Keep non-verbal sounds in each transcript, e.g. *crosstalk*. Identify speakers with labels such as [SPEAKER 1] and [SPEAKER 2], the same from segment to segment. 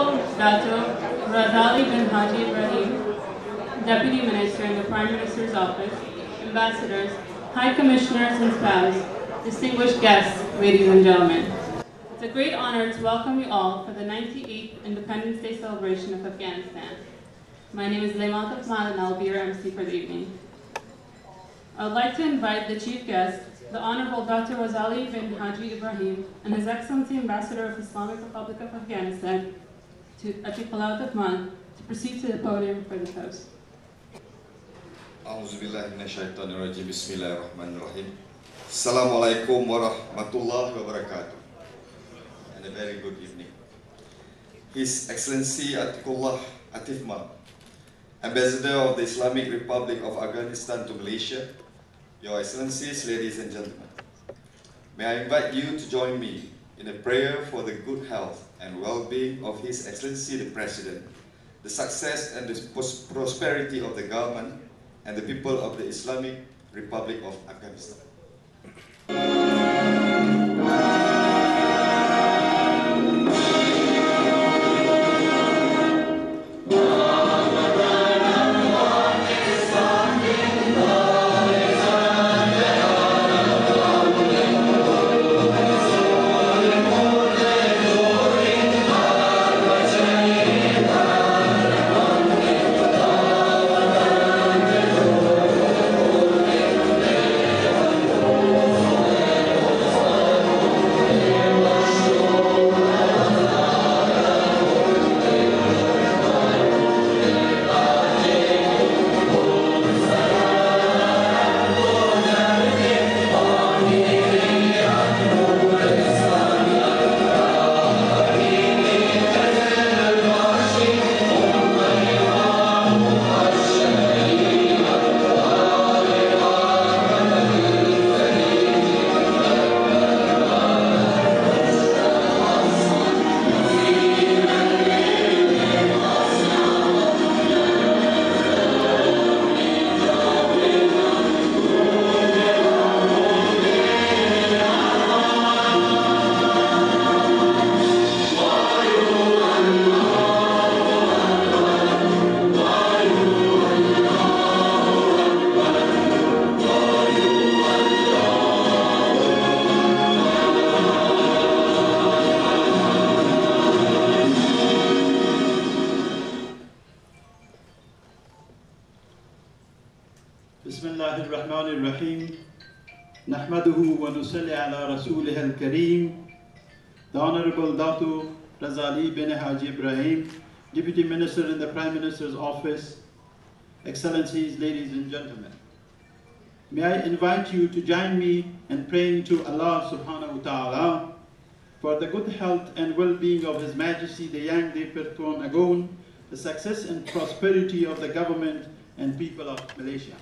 [SPEAKER 1] Dato Razali bin Haji Ibrahim, Deputy Minister in the Prime Minister's Office, Ambassadors, High Commissioners and spouse, distinguished guests, ladies and gentlemen. It's a great honor to welcome you all for the 98th Independence Day celebration of Afghanistan. My name is Laymat Ahmad and I'll be your MC for the evening. I would like to invite the chief guest, the Honorable Dr. Razali bin Haji Ibrahim, and His Excellency Ambassador of Islamic Republic of Afghanistan, to Atiqullah Rahman to proceed to the podium for the toast.
[SPEAKER 2] أعوذ بالله من الشيطان الرجيم بسم الله الرحمن الرحيم السلام عليكم ورحمة الله وبركاته and a very good evening. His Excellency Atiqullah Atifmal Ambassador of the Islamic Republic of Afghanistan to Malaysia Your Excellencies, ladies and gentlemen May I invite you to join me in a prayer for the good health and well-being of His Excellency the President the success and the prosperity of the government and the people of the Islamic Republic of Afghanistan.
[SPEAKER 3] salli ala al-Kareem, the Honorable Datu Razali bin Haji Ibrahim, Deputy Minister in the Prime Minister's Office, Excellencies, ladies and gentlemen. May I invite you to join me in praying to Allah subhanahu wa ta'ala for the good health and well-being of His Majesty the Yang di-Pertuan Agong, the success and prosperity of the government and people of Malaysia.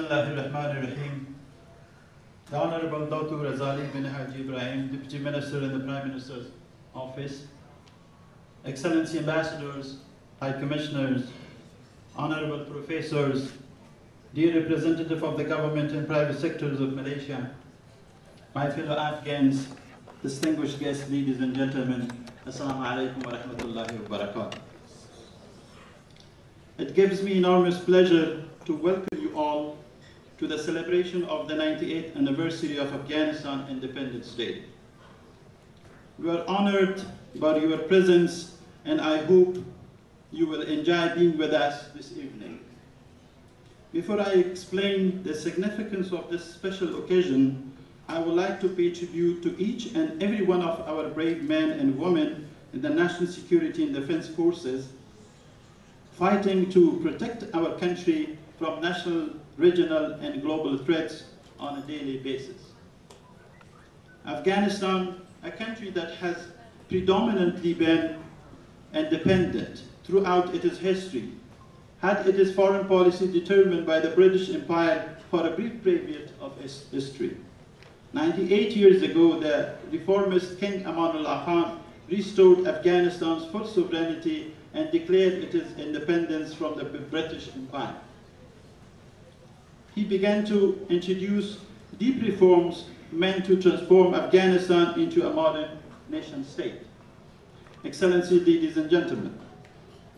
[SPEAKER 1] Bismillahirrahmanirrahim. The Honorable
[SPEAKER 3] Dr. Razali bin Haji Ibrahim, Deputy Minister in the Prime Minister's Office, Excellency Ambassadors, High Commissioners, Honorable Professors, dear representative of the government and private sectors of Malaysia, my fellow Afghans, distinguished guests, ladies and gentlemen, Assalamu alaikum wa rahmatullahi wa barakatuh. It gives me enormous pleasure to welcome you all to the celebration of the 98th anniversary of Afghanistan Independence Day. We are honored by your presence and I hope you will enjoy being with us this evening. Before I explain the significance of this special occasion, I would like to pay tribute to each and every one of our brave men and women in the National Security and Defense Forces fighting to protect our country from national, regional, and global threats on a daily basis. Afghanistan, a country that has predominantly been independent throughout its history, had its foreign policy determined by the British Empire for a brief period of its history. 98 years ago, the reformist King Amanullah Khan restored Afghanistan's full sovereignty and declared its independence from the British Empire. He began to introduce deep reforms meant to transform Afghanistan into a modern nation state. Excellency, ladies and gentlemen,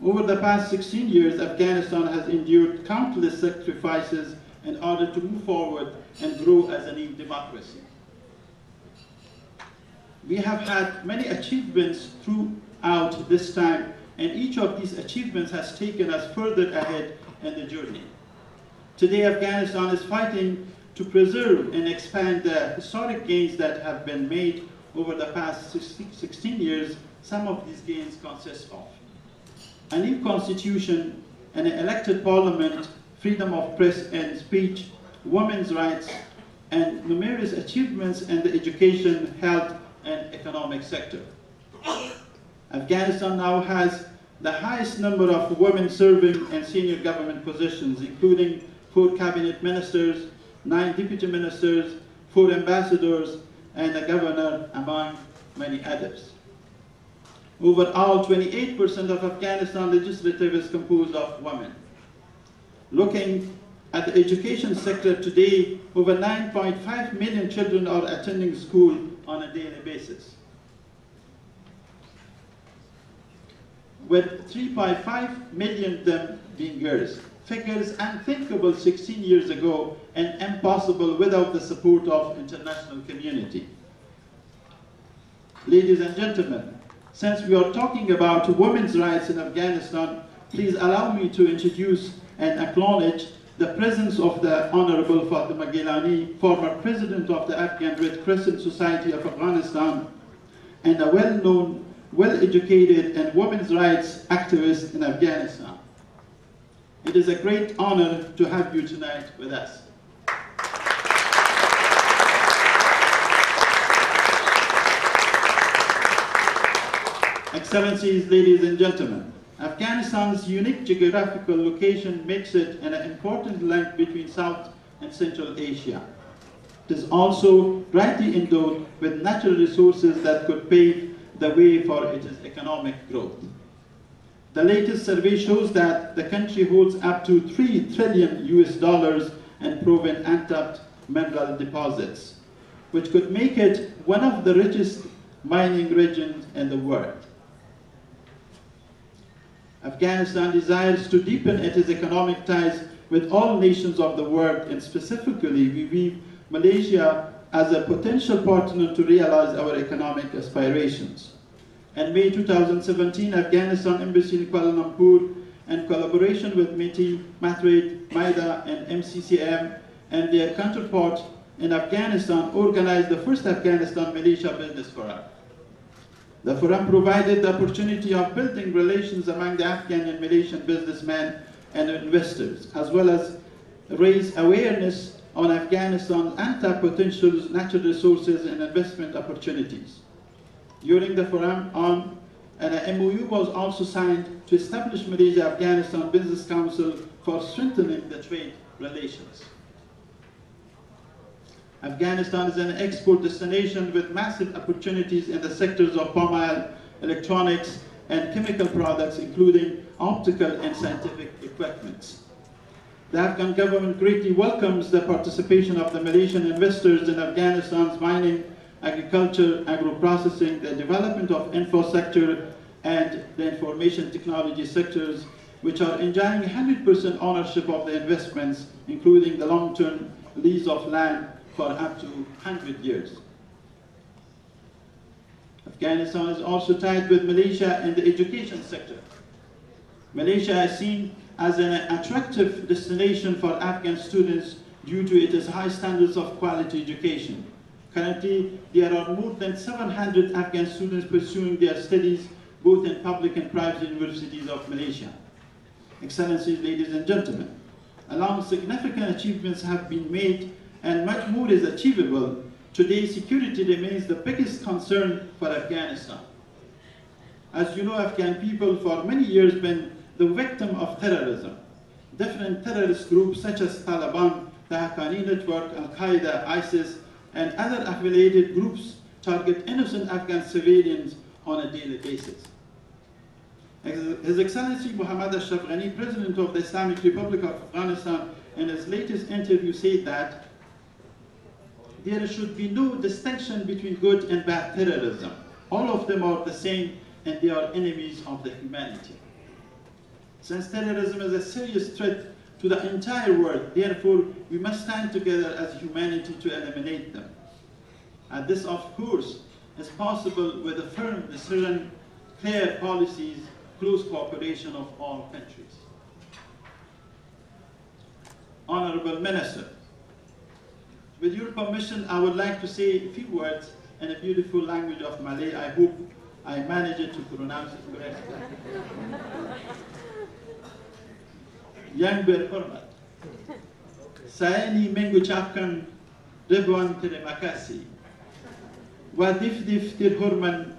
[SPEAKER 3] over the past 16 years, Afghanistan has endured countless sacrifices in order to move forward and grow as a new democracy. We have had many achievements throughout this time, and each of these achievements has taken us further ahead in the journey. Today, Afghanistan is fighting to preserve and expand the historic gains that have been made over the past 16 years. Some of these gains consist of a new constitution, an elected parliament, freedom of press and speech, women's rights, and numerous achievements in the education, health, and economic sector. Afghanistan now has the highest number of women serving in senior government positions, including four cabinet ministers, nine deputy ministers, four ambassadors, and a governor, among many others. Overall, 28% of Afghanistan legislative is composed of women. Looking at the education sector today, over 9.5 million children are attending school on a daily basis. With 3.5 million of them being girls. Figures unthinkable 16 years ago and impossible without the support of international community. Ladies and gentlemen, since we are talking about women's rights in Afghanistan, please allow me to introduce and acknowledge the presence of the Honorable Fatima Gilani, former president of the Afghan Red Crescent Society of Afghanistan, and a well-known, well-educated and women's rights activist in Afghanistan. It is a great honor to have you tonight with us. Excellencies, ladies and gentlemen, Afghanistan's unique geographical location makes it an important link between South and Central Asia. It is also brightly endowed with natural resources that could pave the way for its economic growth. The latest survey shows that the country holds up to 3 trillion US dollars in proven untapped mineral deposits, which could make it one of the richest mining regions in the world. Afghanistan desires to deepen its economic ties with all nations of the world, and specifically we view Malaysia as a potential partner to realize our economic aspirations. In May 2017, Afghanistan Embassy in Kuala Lumpur, in collaboration with MITI, MATRADE, MIDA, and MCCM, and their counterparts in Afghanistan, organized the first Afghanistan Malaysia Business Forum. The forum provided the opportunity of building relations among the Afghan and Malaysian businessmen and investors, as well as raise awareness on Afghanistan's untapped potential natural resources, and investment opportunities. During the forum, on an MOU was also signed to establish Malaysia-Afghanistan Business Council for strengthening the trade relations. Afghanistan is an export destination with massive opportunities in the sectors of palm oil, electronics, and chemical products, including optical and scientific equipment. The Afghan government greatly welcomes the participation of the Malaysian investors in Afghanistan's mining, agriculture, agro-processing, the development of infrastructure, and the information technology sectors, which are enjoying 100% ownership of the investments, including the long-term lease of land for up to 100 years. Afghanistan is also tied with Malaysia in the education sector. Malaysia is seen as an attractive destination for Afghan students due to its high standards of quality education. Currently, there are more than 700 Afghan students pursuing their studies both in public and private universities of Malaysia. Excellencies, ladies and gentlemen, along significant achievements have been made and much more is achievable, today security remains the biggest concern for Afghanistan. As you know, Afghan people for many years been the victim of terrorism. Different terrorist groups such as Taliban, the Haqqani Network, Al-Qaeda, ISIS, and other affiliated groups target innocent Afghan civilians on a daily basis. His Excellency Muhammad Ashraf Ghani, President of the Islamic Republic of Afghanistan, in his latest interview said that there should be no distinction between good and bad terrorism. All of them are the same and they are enemies of the humanity. Since terrorism is a serious threat to the entire world, therefore we must stand together as humanity to eliminate them. And this, of course, is possible with a firm decision, clear policies, close cooperation of all countries. Honorable Minister, with your permission, I would like to say a few words in a beautiful language of Malay. I hope I manage to pronounce it correctly. *laughs* Yang berhormat, saya ini mengucapkan ribuan terima kasih. Wadif-dif terhormat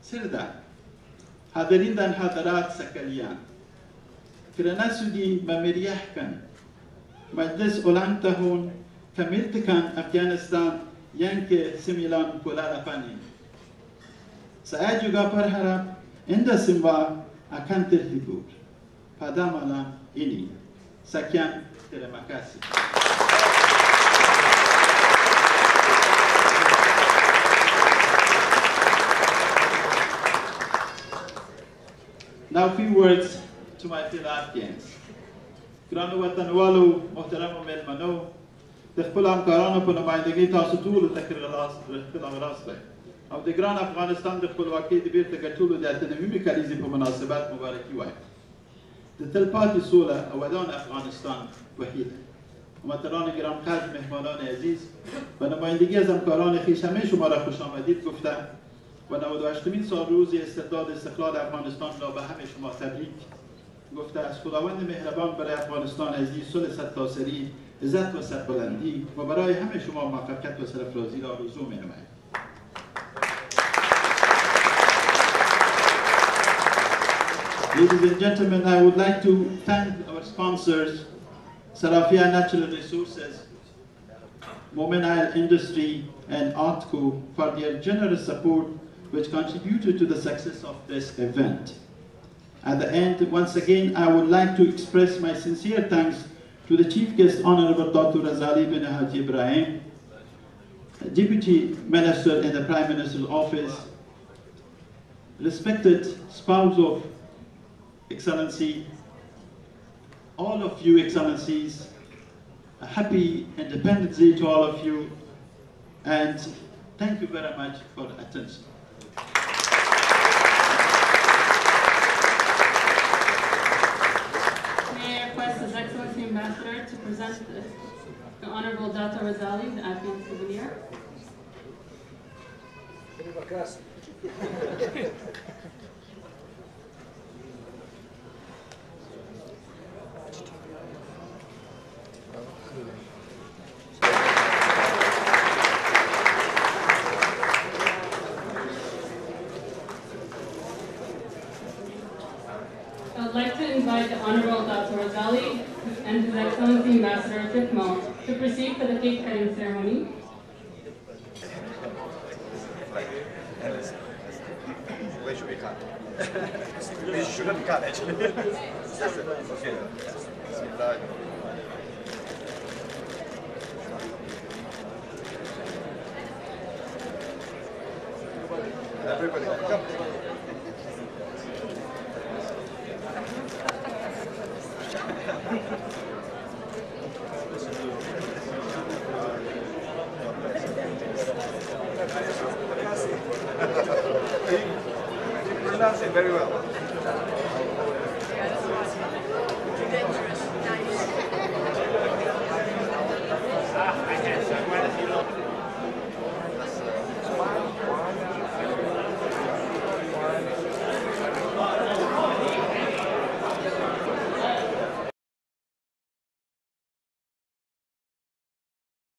[SPEAKER 3] serta hadirin dan hadirat sekalian. Kerana sudi memeriahkan majlis ulang tahun kemerdekaan Afghanistan yang ke-9 ini. Saya juga berharap Anda semua akan terhibur pada malam ini. Sekian, terima kasih. Now a few words to my fellow Afghans. ګرانو وطنوالو محترمو مېلمنو د خپل همکارانو په نمایندګۍ تاسو ټولو ته ښه راغلاست او د ګران افغانستان د خپلواکۍ د بیرته ګټلو د اتنویمې کلیزې په مناسبت مبارکي وایم د تلپاتې سوله او ودان افغانستان وحید گرام قدر مهمانان عزیز و نمایندگی از همکاران خویش همه شما را خوش آمدید گفتم. و 98 سال روز استرداد استقلال افغانستان را به همه شما تبریک گفته از خداوند مهربان برای افغانستان عزیز صلح ستاسری عزت و سربلندی و برای همه شما موفقیت و سرفرازی را آرزو می Ladies and gentlemen, I would like to thank our sponsors, Sarafia Natural Resources, Momen Industry, and Artco for their generous support which contributed to the success of this event. At the end, once again, I would like to express my sincere thanks to the Chief Guest Honorable Dr. Razali bin Haji Ibrahim, Deputy Minister in the Prime Minister's Office, respected spouse of Excellency, all of you Excellencies, a happy Independence Day to all of you, and thank you very much for the attention.
[SPEAKER 1] May I request His Excellency Ambassador to present the, the Honorable Dr. Razali, the Afghan souvenir. I I'd like to invite the Honorable Dr. Razali and His Excellency Ambassador Fitmo to proceed for the cake cutting ceremony.
[SPEAKER 2] Where should we cut? *laughs* shouldn't cut actually. *laughs* okay. Pronounce it very well.